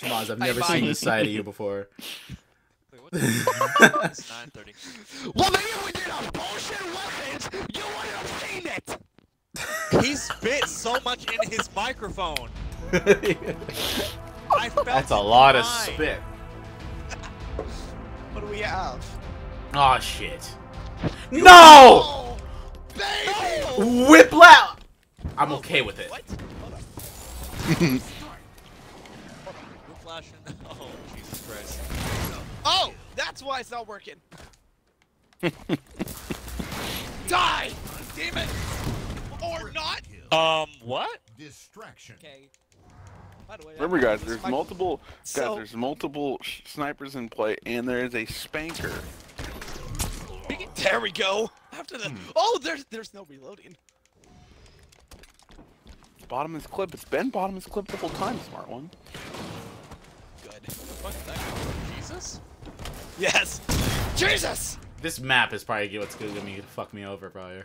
Schmaz, I've never seen this side of you before. Wait, what? the- it's 9:30. Well, maybe if we did a bullshit weapons, you wouldn't have seen it. He spit so much in his microphone. I felt That's a it lot of spit. What do we have? Oh shit. No! Oh, baby! Whiplash! I'm okay with it. What? Hold up. Whiplash and oh Jesus Christ. Oh, that's why it's not working. Die! Damn it! Or not? Um, what? Distraction. Okay. By the way, Remember, guys, there's multiple guys. So- There's multiple snipers in play, and there is a spanker. There we go. After the oh, there's there's no reloading. Bottomless clip. It's been bottomless clip the whole time. Smart one. Good. Fuck is that? Jesus? Yes. Jesus. This map is probably what's gonna get me to fuck me over, probably.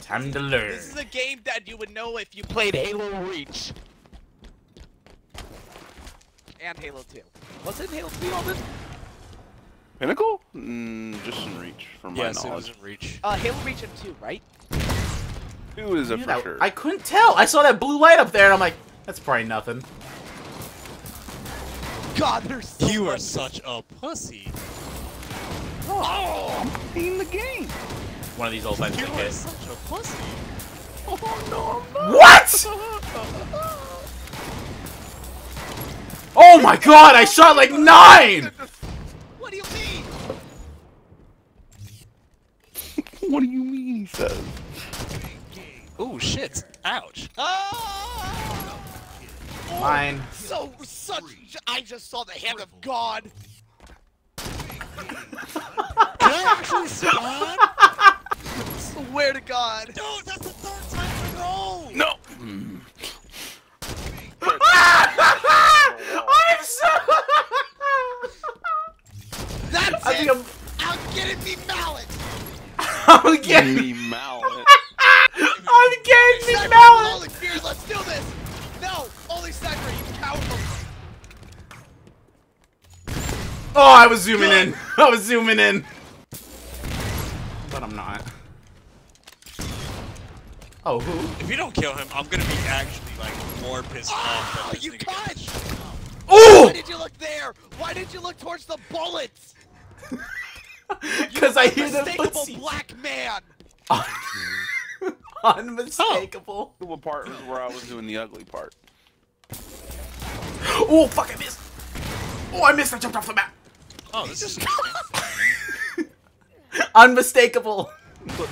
Time to learn. This is a game that you would know if you played Halo Reach. And Halo 2. Was it Halo 2 on this? Pinnacle? Mm, just in reach, from my knowledge. Yes, it was in reach. Uh, Halo Reach and 2, right? Who is a for sure? I couldn't tell. I saw that blue light up there, and I'm like, that's probably nothing. God, there's so You are such a pussy. Oh! I'm beating the game. One of these old lights You will are such a pussy. Oh no, I'm not. What? Oh my god, I shot like nine! What do you mean? what do you mean? He says. Ooh, shit. Ouch. Ah! Mine. So such. I just saw the hand of God. Can I actually spawn? Swear to God. Dude, that's the third time in a row. No. I'm so. That's I it. I'm. I'm getting me mallet. I'm getting. me mallet. Oh, I was zooming in. I was zooming in. But I'm not. Oh, who? If you don't kill him, I'm gonna be actually like more pissed off. Oh, you nigga got cut! shot. Why did you look there? Why did you look towards the bullets? Because I hear the Unmistakable footsteps. black man. Unmistakable. The part was where I was doing the ugly part. Oh, fuck, I missed. Oh, I missed. I jumped off the map. Oh, this is Unmistakable. Clip.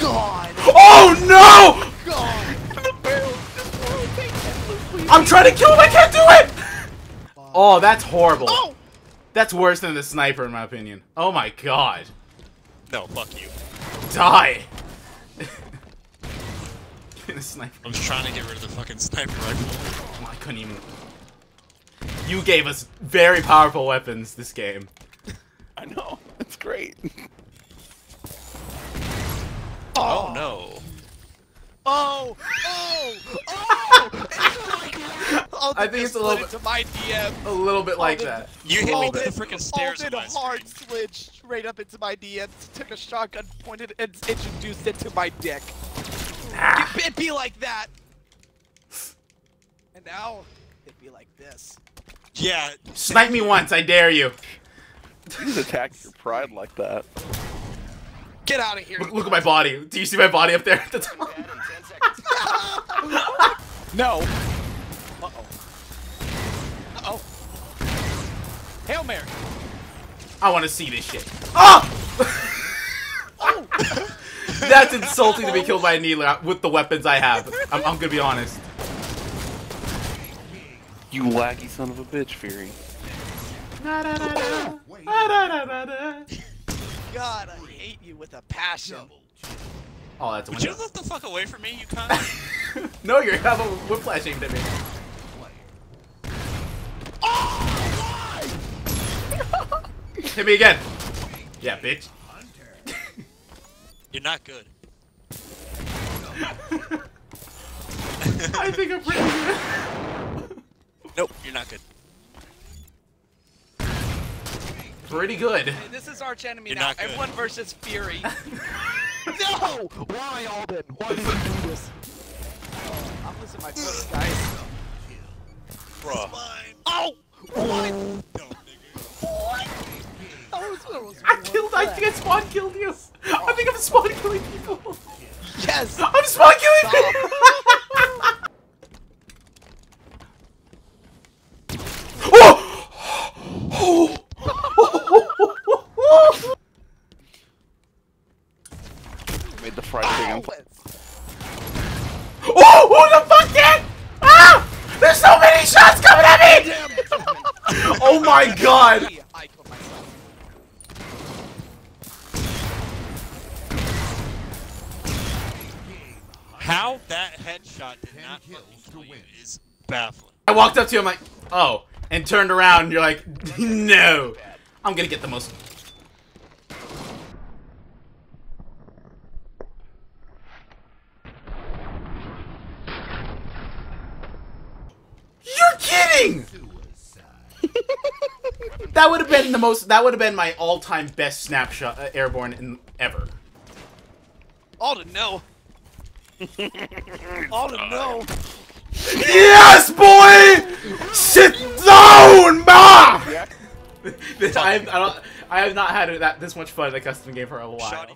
God. Oh, no! God. the barrel just rotating endlessly. I'm trying to kill him. I can't do it. Oh, that's horrible. Oh! That's worse than the sniper, in my opinion. Oh my god. no, fuck you. Die. sniper. I'm just trying to get rid of the fucking sniper rifle. Oh, I couldn't even. You gave us very powerful weapons this game. I know. It's great. Oh no. Oh! Oh! Oh! It's like that. Oh, I think it's a little slid into my DM. A little bit like Alden- that. You hit me Alden- to the freaking stairs on Alden my hard screen. slid straight up into my DM, took a shotgun, pointed and introduced it to my dick. Ah. It'd be like that. And now, it'd be like this. Yeah. Snipe me once, I dare you. You just attack your pride like that. Get out of here. Look, look at my body. Do you see my body up there at the top? No. Uh-oh. Uh-oh. Hail Mary. I want to see this shit. Oh! Oh! That's insulting to be killed by a needler with the weapons I have. I'm, I'm gonna be honest. You laggy son of a bitch, Fury. God, I hate you with a passion. Oh, that's a Would you window. lift the fuck away from me, you cunt? no, you have a whiplash aimed at me. Oh, Hit me again. Yeah, bitch. You're not good. I think I'm pretty good. Nope, you're not good. Pretty good. Hey, This is arch enemy You're now. not good. Everyone versus Fury. no! Why, Alden? Why did you do this? Oh, I'm losing my footing, guys. Bruh. Oh! What? No, nigga. That was, that was I killed. I think I spawn killed you. I think I'm spawn killing people. Yes! I'm spawn killing people. oh! Made the. Oh, who the fuck did? Ah! There's so many shots coming at me! oh my god! I killed myself. How that headshot did not fucking kill you is baffling. I walked up to you, I'm like, oh, and turned around, and you're like, no. I'm gonna get the most. You're that would have been the most. That would have been my all-time best snapshot uh, airborne in ever. Alden, no! Alden, no! Yes, boy! Sit down, ma! Yeah. I, have, I don't. I have not had that this much fun in a custom game for a while. Shoddy